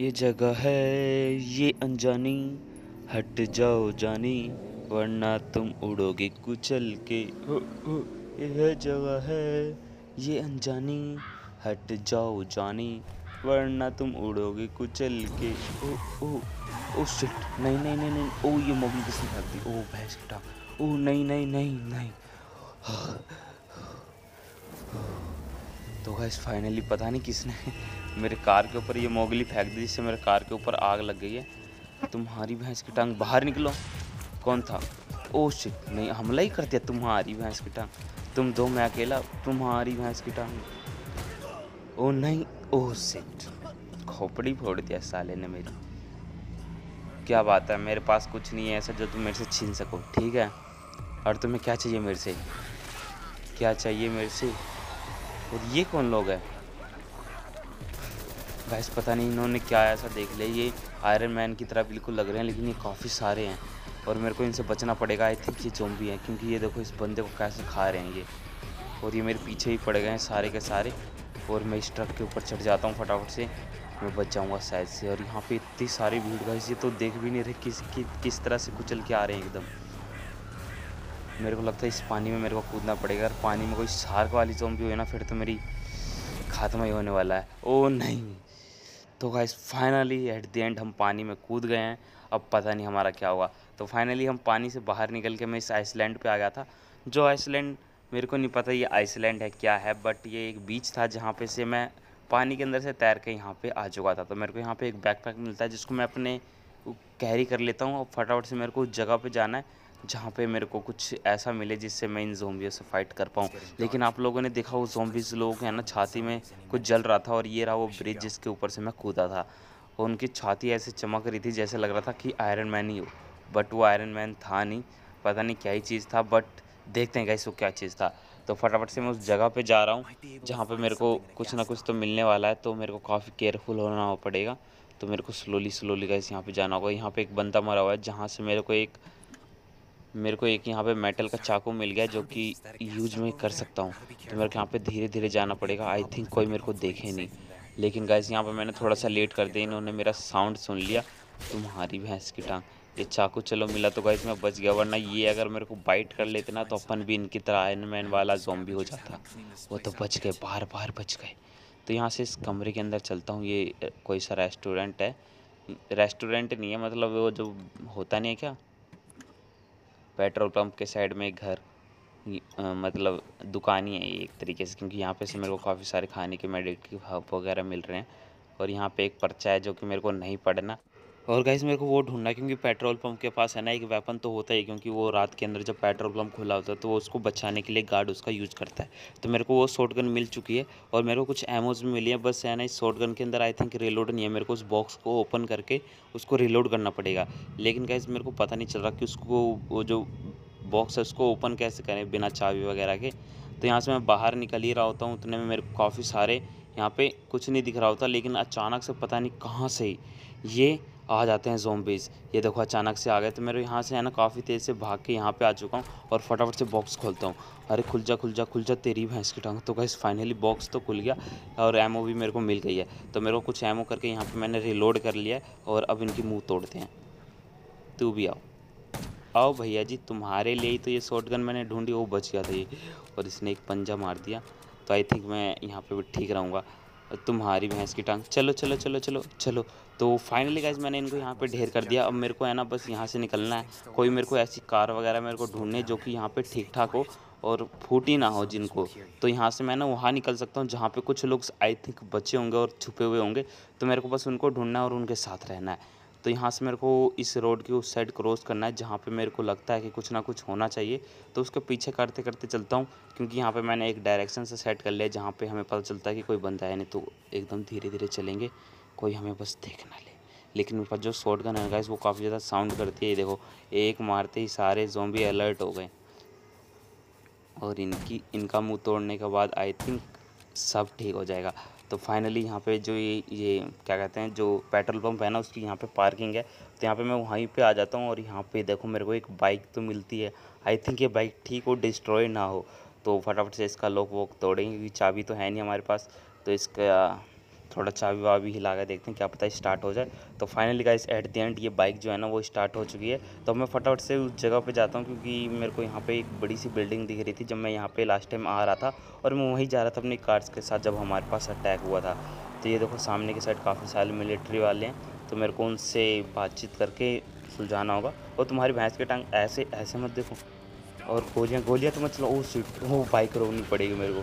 ये जगह है, ये अनजानी। हट जाओ जानी, वरना तुम उड़ोगे कुचल के। हो हो यह जगह है, ये अनजानी। हट जाओ जानी, वरना तुम उड़ोगे कुचल के। ओ ओ ओ शिट नहीं नहीं नहीं नहीं, ओ, ये मोबिल किसने फेंक दी। ओ, भैंस की टांग। ओ, नहीं नहीं नहीं नहीं। तो गैस फाइनली पता नहीं किसने मेरे कार के ऊपर ये मोगली फेंक दी जिससे मेरे कार के ऊपर आग लग गई है। तुम्हारी भैंस की टांग बाहर निकलो। कौन था? ओ शिट नहीं, हमला ही कर दिया तुम्हारी भैंस की टांग। तुम दो, मैं अकेला। तुम्हारी भैंस की टांग। ओ नहीं ओ शिट खोपड़ी फोड़ दिया साले ने मेरी। क्या बात है, मेरे पास कुछ नहीं है ऐसा जो तुम मेरे से छीन सको, ठीक है? और तुम्हें क्या चाहिए मेरे से? क्या चाहिए मेरे से? और ये कौन लोग हैं? गैस पता नहीं इन्होंने क्या ऐसा देख लिया ये आयरन मैन की तरह बिल्कुल लग रहे हैं लेकिन ये काफ़ी सारे हैं। और मेरे को इनसे बचना पड़ेगा आई थिंक ये जोम्बी हैं क्योंकि ये देखो इस बंदे को कैसे खा रहे हैं ये। और ये मेरे पीछे ही पड़ गए हैं सारे के सारे। और मैं इस ट्रक के ऊपर चढ़ जाता हूँ फटाफट से मैं बच जाऊँगा शायद से। और यहाँ पे इतनी सारी भीड़ गई ये तो देख भी नहीं रहे किस कि, किस तरह से कुचल के आ रहे हैं एकदम। मेरे को लगता है इस पानी में मेरे को कूदना पड़ेगा। अगर पानी में कोई शार्क वाली जोम्बी हुई ना, फिर तो मेरी खात्मा ही होने वाला है। ओ नहीं। तो guys finally at the end हम पानी में कूद गए हैं। अब पता नहीं हमारा क्या हुआ तो फाइनली हम पानी से बाहर निकल के मैं इस आइसलैंड पे आ गया था। जो आइसलैंड मेरे को नहीं पता ये आइसलैंड है क्या है बट ये एक बीच था जहाँ पे से मैं पानी के अंदर से तैर के यहाँ पे आ चुका था। तो मेरे को यहाँ पे एक बैकपैक मिलता है, जिसको मैं अपने कैरी कर लेता हूँ। और फटाफट से मेरे को उस जगह पे जाना है। जहाँ पे मेरे को कुछ ऐसा मिले जिससे मैं इन जोम्बियों से फाइट कर पाऊँ। लेकिन आप लोगों ने देखा वो जोम्बिस लोगों के ना छाती में कुछ जल रहा था और ये रहा वो ब्रिज जिसके ऊपर से मैं कूदा था। और उनकी छाती ऐसे चमक रही थी जैसे लग रहा था कि आयरन मैन ही हो। बट वो आयरन मैन था नहीं। पता नहीं क्या ही चीज़ था बट देखते हैं कैसे वो क्या चीज़ था। तो फटाफट से मैं उस जगह पे जा रहा हूँ जहाँ पे मेरे को कुछ ना कुछ तो मिलने वाला है। तो मेरे को काफ़ी केयरफुल होना पड़ेगा। तो मेरे को स्लोली स्लोली कैसे यहाँ पे जाना होगा। यहाँ पे एक बंदा मरा हुआ है जहाँ से मेरे को एक मेरे को एक यहाँ पे मेटल का चाकू मिल गया जो कि यूज़ में कर सकता हूँ। तो मेरे को यहाँ पे धीरे धीरे जाना पड़ेगा। आई थिंक कोई मेरे को देखे नहीं। लेकिन गैस यहाँ पे मैंने थोड़ा सा लेट कर दिया। इन्होंने मेरा साउंड सुन लिया। तुम्हारी भैंस की टांग। ये चाकू चलो, मिला तो गैस मैं बच गया। वरना ये अगर मेरे को बाइट कर लेते ना तो अपन भी इनकी तरह आयन मैन वाला जोम्बी हो जाता। वो तो बच गए बार बार बच गए। तो यहाँ से इस कमरे के अंदर चलता हूँ। ये कोई सा रेस्टोरेंट है। रेस्टोरेंट नहीं है मतलब वो जो होता नहीं है क्या? पेट्रोल पंप के साइड में एक घर मतलब दुकान ही है एक तरीके से, क्योंकि यहाँ पे से मेरे को काफ़ी सारे खाने के मेडिकल वगैरह मिल रहे हैं। और यहाँ पे एक पर्चा है जो कि मेरे को नहीं पढ़ना। और गाइज़ मेरे को वो ढूंढना क्योंकि पेट्रोल पंप के पास है ना, एक वेपन तो होता ही क्योंकि वो रात के अंदर जब पेट्रोल पंप खुला होता है तो वो उसको बचाने के लिए गार्ड उसका यूज़ करता है। तो मेरे को वो शॉर्ट गन मिल चुकी है और मेरे को कुछ एमोज भी मिली है, बस है ना, इस शॉर्ट गन के अंदर आई थिंक रिलोड नहीं है, मेरे को उस बॉक्स को ओपन करके उसको रिलोड करना पड़ेगा। लेकिन गाइज़ मेरे को पता नहीं चल रहा कि उसको, वो जो बॉक्स है, उसको ओपन कैसे करें बिना चाबी वगैरह के। तो यहाँ से मैं बाहर निकल ही रहा होता हूँ, उतने में मेरे को काफ़ी सारे यहाँ पे कुछ नहीं दिख रहा होता, लेकिन अचानक से पता नहीं कहाँ से ये आ जाते हैं जोम्बीज़ ये देखो अचानक से आ गए तो मेरे यहाँ से है ना काफ़ी तेज़ से भाग के यहाँ पे आ चुका हूँ और फटाफट से बॉक्स खोलता हूँ। अरे खुल जा खुल जा खुल जा तेरी भैंस की टांग। तो गैस फाइनली बॉक्स तो खुल गया और एमओ भी मेरे को मिल गई है। तो मेरे को कुछ एमओ करके यहाँ पर मैंने रिलोड कर लिया है और अब इनकी मुँह तोड़ते हैं। तू भी आओ। आओ भैया जी, तुम्हारे लिए ही तो ये शॉर्ट गन मैंने ढूंढी, वो बच गया था ये। और इसने एक पंजा मार दिया। तो आई थिंक मैं यहाँ पे भी ठीक रहूँगा। तुम्हारी भैंस की टांग। चलो चलो चलो चलो चलो। तो फाइनली गाइज़ मैंने इनको यहाँ पे ढेर कर दिया। अब मेरे को है ना, बस यहाँ से निकलना है। कोई मेरे को ऐसी कार वगैरह मेरे को ढूँढने जो कि यहाँ पे ठीक ठाक हो और फूटी ना हो जिनको। तो यहाँ से मैं ना वहाँ निकल सकता हूँ जहाँ पे कुछ लोग आई थिंक बचे होंगे और छुपे हुए होंगे। तो मेरे को बस उनको ढूंढना है और उनके साथ रहना है। तो यहाँ से मेरे को इस रोड की उस साइड क्रॉस करना है, जहाँ पे मेरे को लगता है कि कुछ ना कुछ होना चाहिए। तो उसके पीछे करते करते चलता हूँ, क्योंकि यहाँ पे मैंने एक डायरेक्शन से सेट कर लिया जहाँ पे हमें पता चलता है कि कोई बंदा है नहीं तो एकदम धीरे धीरे चलेंगे, कोई हमें बस देख ना ले। लेकिन मेरे पास जो शॉर्ट गन है वो काफ़ी ज़्यादा साउंड करती है देखो, एक मारते ही सारे जोम्बी अलर्ट हो गए। और इनकी, इनका मुँह तोड़ने के बाद आई थिंक सब ठीक हो जाएगा। तो फाइनली यहाँ पे जो ये ये क्या कहते हैं, जो पेट्रोल पंप है ना, उसकी यहाँ पे पार्किंग है। तो यहाँ पे मैं वहीं पे आ जाता हूँ और यहाँ पे देखो मेरे को एक बाइक तो मिलती है। आई थिंक ये बाइक ठीक हो डिस्ट्रॉय ना हो। तो फटाफट से इसका लॉक वोक तोड़ेंगे, क्योंकि चाबी तो है नहीं हमारे पास। तो इसका थोड़ा चाबी वाबी हिला कर देखते हैं, क्या पता स्टार्ट हो जाए। तो finally guys at the end ये बाइक जो है ना, वो स्टार्ट हो चुकी है। तो मैं फटाफट से उस जगह पे जाता हूँ, क्योंकि मेरे को यहाँ पे एक बड़ी सी बिल्डिंग दिख रही थी, जब मैं यहाँ पे लास्ट टाइम आ रहा था। और मैं वहीं जा रहा था अपनी कार्स के साथ, जब हमारे पास अटैक हुआ था। तो ये देखो, सामने की साइड काफ़ी सारे मिलिट्री वाले हैं। तो मेरे को उनसे बातचीत करके सुलझाना होगा। और तुम्हारी भैंस के टांग ऐसे ऐसे मत देखो। और गोलियाँ गोलियाँ तो मत चलो सीट वो बाइक रोकनी पड़ेगी मेरे को।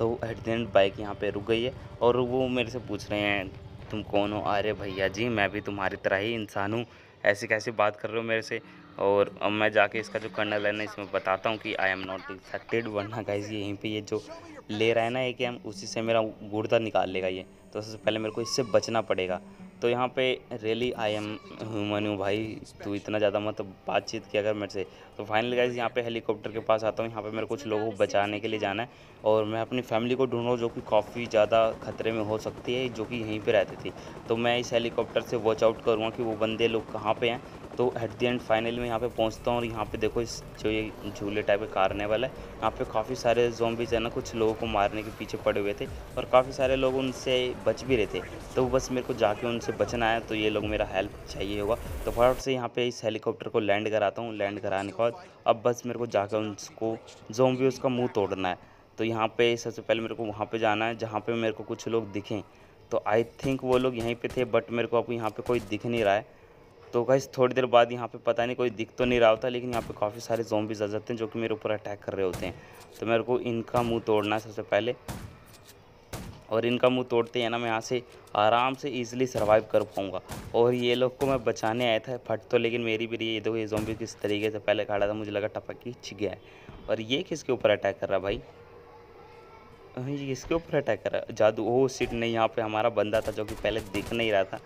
तो एट द बाइक यहाँ पे रुक गई है और वो मेरे से पूछ रहे हैं, तुम कौन हो? अरे भैया जी, मैं भी तुम्हारी तरह ही इंसान हूँ। ऐसी कैसी बात कर रहे हो मेरे से? और अब मैं जाके इसका जो कर्नल है ना, इसमें बताता हूँ कि आई एम नॉट एक्सेप्टेड वरना गाइज़ यहीं पे ये जो ले रहा है ना ये कि हम उसी से मेरा गुड़दा निकाल लेगा ये। तो सबसे पहले मेरे को इससे बचना पड़ेगा। तो यहाँ पे रियली आई एम ह्यूमन हूँ भाई। तू इतना ज़्यादा मत बातचीत किया कर मेरे से। तो फाइनली गाइज़ यहाँ पे हेलीकॉप्टर के पास आता हूँ। यहाँ पे मेरे कुछ लोगों को बचाने के लिए जाना है। और मैं अपनी फैमिली को ढूंढ रहा हूँ, जो कि काफ़ी ज़्यादा खतरे में हो सकती है, जो कि यहीं पे रहती थी। तो मैं इस हेलीकॉप्टर से वॉच आउट करूँगा कि वो बंदे लोग कहाँ पर हैं। तो एट दी एंड फाइनली मैं यहाँ पे पहुँचता हूँ और यहाँ पे देखो इस जो ये झूले टाइप का कारने वाला है, यहाँ पे काफ़ी सारे जोम्बिस है ना, कुछ लोगों को मारने के पीछे पड़े हुए थे और काफ़ी सारे लोग उनसे बच भी रहे थे। तो बस मेरे को जाके उनसे बचना है तो ये लोग मेरा हेल्प चाहिए होगा। तो फटाफट से यहाँ पे इस हेलीकॉप्टर को लैंड कराता हूँ। लैंड कराने के बाद अब बस मेरे को जाकर उनको जोम्बी उसका मुँह तोड़ना है। तो यहाँ पे सबसे पहले मेरे को वहाँ पे जाना है, जहाँ पे मेरे को कुछ लोग दिखें। तो आई थिंक वो लोग यहीं पे थे बट मेरे को अब यहाँ पे कोई दिख नहीं रहा है। तो गाइस थोड़ी देर बाद यहाँ पे पता नहीं, कोई दिख तो नहीं रहा होता, लेकिन यहाँ पे काफ़ी सारे जोम्बिस आ जाते हैं जो कि मेरे ऊपर अटैक कर रहे होते हैं। तो मेरे को इनका मुँह तोड़ना है सबसे पहले। और इनका मुँह तोड़ते हैं ना, मैं यहाँ से आराम से ईजिली सर्वाइव कर पाऊँगा। और ये लोग को मैं बचाने आया था, फट तो लेकिन मेरी भी ये देखो, ये जोम्बी किस तरीके से पहले खड़ा था, मुझे लगा टपक की छिग गया है। और ये किसके ऊपर अटैक कर रहा भाई? ये किसके ऊपर अटैक कर रहा है? जादू, ओ सीट नहीं, यहाँ पे हमारा बंदा था जो कि पहले दिख नहीं रहा था।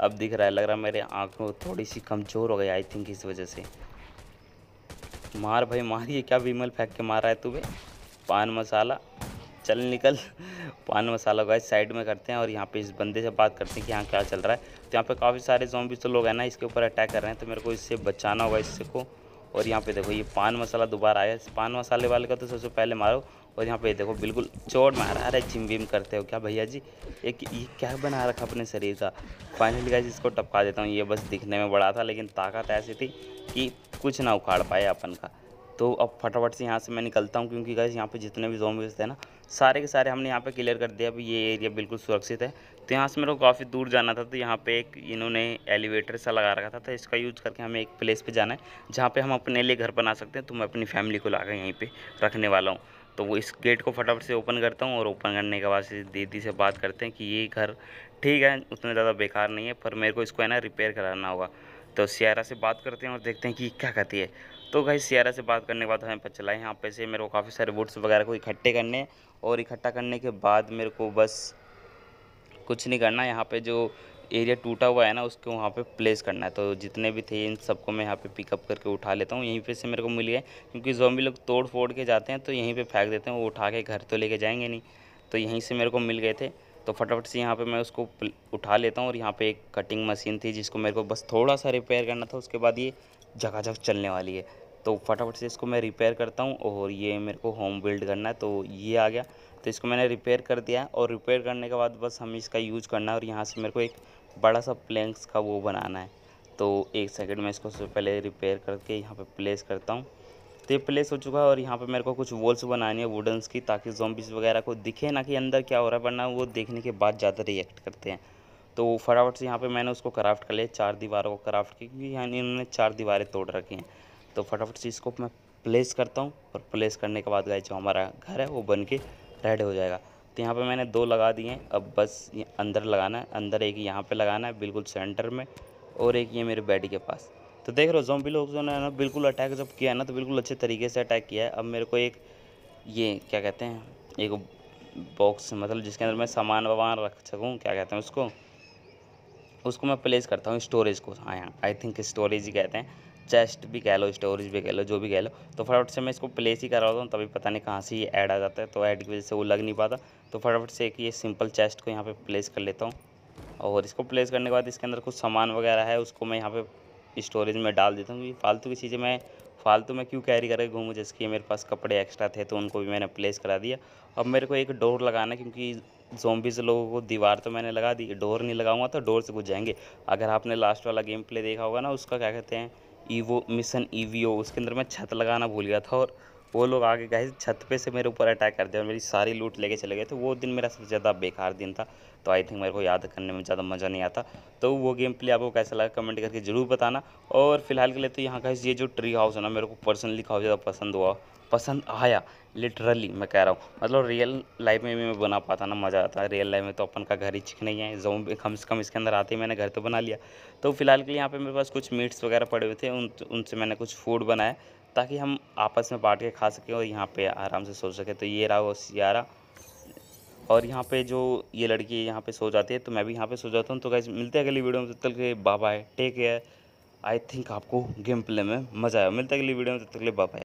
अब दिख रहा है, लग रहा है मेरे आँखों थोड़ी सी कमज़ोर हो गई आई थिंक इस वजह से। मार भाई, मार, ये क्या विमल फेंक के मार रहा है तुम्हें पान मसाला। चल निकल। पान मसाला का साइड में करते हैं और यहाँ पे इस बंदे से बात करते हैं कि यहाँ क्या चल रहा है। तो यहाँ पे काफ़ी सारे जॉम्बी तो लोग हैं ना, इसके ऊपर अटैक कर रहे हैं तो मेरे को इससे बचाना होगा, इससे को। और यहाँ पे देखो, ये पान मसाला दोबारा आया। पान मसाले वाले का तो सबसे पहले मारो। और यहाँ पे देखो बिल्कुल चोट मार अरे जिम विम करते हो क्या भैया जी? एक ये क्या बना रखा अपने शरीर का? फाइनली गाइस इसको टपका देता हूँ। ये बस दिखने में बड़ा था, लेकिन ताकत ऐसी थी कि कुछ ना उखाड़ पाए अपन का। तो अब फटाफट से यहाँ से मैं निकलता हूँ, क्योंकि गाइस यहाँ पे जितने भी जोम्बिस थे ना, सारे के सारे हमने यहाँ पे क्लियर कर दिया। अभी ये एरिया बिल्कुल सुरक्षित है। तो यहाँ से मेरे को काफ़ी दूर जाना था तो यहाँ पे एक इन्होंने एलिवेटर सा लगा रखा था तो इसका यूज़ करके हमें एक प्लेस पे जाना है, जहाँ पे हम अपने लिए घर बना सकते हैं। तो मैं अपनी फैमिली को ला यहीं पर रखने वाला हूँ। तो वो इस गेट को फटाफट से ओपन करता हूँ और ओपन करने के बाद से दीदी से बात करते हैं कि ये घर ठीक है, उतना ज़्यादा बेकार नहीं है, पर मेरे को इसको है ना रिपेयर कराना होगा। तो सियारा से बात करते हैं और देखते हैं कि क्या कहती है। तो भाई सियारा से बात करने के बाद हमें पता चला है यहाँ पे से मेरे को काफ़ी सारे वुड्स वगैरह को इकट्ठे करने और इकट्ठा करने के बाद मेरे को बस कुछ नहीं करना। यहाँ पे जो एरिया टूटा हुआ है ना, उसको वहाँ पे प्लेस करना है। तो जितने भी थे, इन सबको मैं यहाँ पे पिकअप करके उठा लेता हूँ। यहीं पे से मेरे को मिल गया, क्योंकि जोम्बी लोग तोड़ फोड़ के जाते हैं तो यहीं पे फेंक देते हैं, वो उठा के घर तो लेके जाएँगे नहीं। तो यहीं से मेरे को मिल गए थे। तो फटाफट से यहाँ पे मैं उसको उठा लेता हूँ और यहाँ पे एक कटिंग मशीन थी, जिसको मेरे को बस थोड़ा सा रिपेयर करना था, उसके बाद ये जगह जगह चलने वाली है। तो फटाफट से इसको मैं रिपेयर करता हूँ और ये मेरे को होम बिल्ड करना है तो ये आ गया। तो इसको मैंने रिपेयर कर दिया और रिपेयर करने के बाद बस हमें इसका यूज़ करना है और यहाँ से मेरे को एक बड़ा सा प्लैंक्स का वो बनाना है। तो एक सेकंड में इसको सबसे पहले रिपेयर करके यहाँ पे प्लेस करता हूँ। तो ये प्लेस हो चुका है और यहाँ पे मेरे को कुछ वॉल्स बनानी है वुडन्स की ताकि जोम्बिस वगैरह को दिखे ना कि अंदर क्या हो रहा है, वरना वो देखने के बाद ज़्यादा रिएक्ट करते हैं। तो फटाफट से यहाँ पे मैंने उसको क्राफ्ट कर लिया, चार दीवारों को क्राफ्ट किया क्योंकि यहाँ इन्होंने चार दीवारें तोड़ रखी हैं। तो फटाफट से इसको मैं प्लेस करता हूँ और प्लेस करने के बाद जो हमारा घर है वो बन के रेड हो जाएगा। तो यहाँ पे मैंने दो लगा दिए अब बस ये अंदर लगाना है। अंदर एक यहाँ पे लगाना है, बिल्कुल सेंटर में और एक ये मेरे बेड के पास। तो देख रहे हो जोम्बी लोग जो ना, बिल्कुल अटैक जब किया है ना तो बिल्कुल अच्छे तरीके से अटैक किया है। अब मेरे को एक ये क्या कहते हैं, एक बॉक्स मतलब जिसके अंदर मैं सामान वामान रख सकूँ, क्या कहते हैं उसको उसको मैं प्लेस करता हूँ स्टोरेज को। हाँ यहाँ आई थिंक स्टोरेज ही कहते हैं। चेस्ट भी कह लो, स्टोरेज भी कह लो, जो भी कह लो तो फटाफट से मैं इसको प्लेस ही कर हूँ, तभी पता नहीं कहाँ से ये ऐड आ जाता है तो ऐड की वजह से वो लग नहीं पाता। तो फटाफट से एक ये सिंपल चेस्ट को यहाँ पे प्लेस कर लेता हूँ। और इसको प्लेस करने के बाद इसके अंदर कुछ सामान वगैरह है, उसको मैं यहाँ पे स्टोरेज में डाल देता हूँ। फालतू की चीज़ें मैं, फालतू में क्यों कैरी करके घूमूँ, जैसे कि मेरे पास कपड़े एक्स्ट्रा थे तो उनको भी मैंने प्लेस करा दिया। अब मेरे को एक डोर लगाना क्योंकि जोम्बी से लोगों को दीवार तो मैंने लगा दी डोर नहीं लगाऊँगा तो डोर से घुस जाएँगे। अगर आपने लास्ट वाला गेम प्ले देखा होगा ना, उसका क्या कहते हैं ईवो, मिशन ईवीओ, उसके अंदर मैं छत लगाना भूल गया था और वो लोग आगे गए, छत पे से मेरे ऊपर अटैक कर दिया और मेरी सारी लूट लेके चले गए। तो वो दिन मेरा सबसे ज़्यादा बेकार दिन था। तो आई थिंक मेरे को याद करने में ज़्यादा मज़ा नहीं आता। तो वो गेम प्ले आपको कैसा लगा कमेंट करके ज़रूर बताना। और फ़िलहाल के लिए तो यहाँ का ये जो ट्री हाउस है ना, मेरे को पर्सनली काफ़ी ज़्यादा पसंद हुआ, पसंद आया। लिटरली मैं कह रहा हूँ। मतलब रियल लाइफ में भी मैं बना पाता ना, मज़ा आता। है रियल लाइफ में तो अपन का घर ही चिकना ही है। जोम कम से कम इसके अंदर आते ही मैंने घर तो बना लिया। तो फ़िलहाल के लिए यहाँ पे मेरे पास कुछ मीट्स वगैरह पड़े हुए थे। उन, उनसे मैंने कुछ फ़ूड बनाया, ताकि हम आपस में बांट के खा सकें और यहाँ पर आराम से सो सकें। तो ये रहा वो सियारा। और यहाँ पे जो ये लड़की यहाँ पे सो जाती है। तो मैं भी यहाँ पे सो जाता हूँ। तो कैसे मिलते हैं अगली वीडियो में। तब तक के bye take care I think आपको गेम प्ले में मज़ा आया। मिलता अगली वीडियो में। तब तक के बाय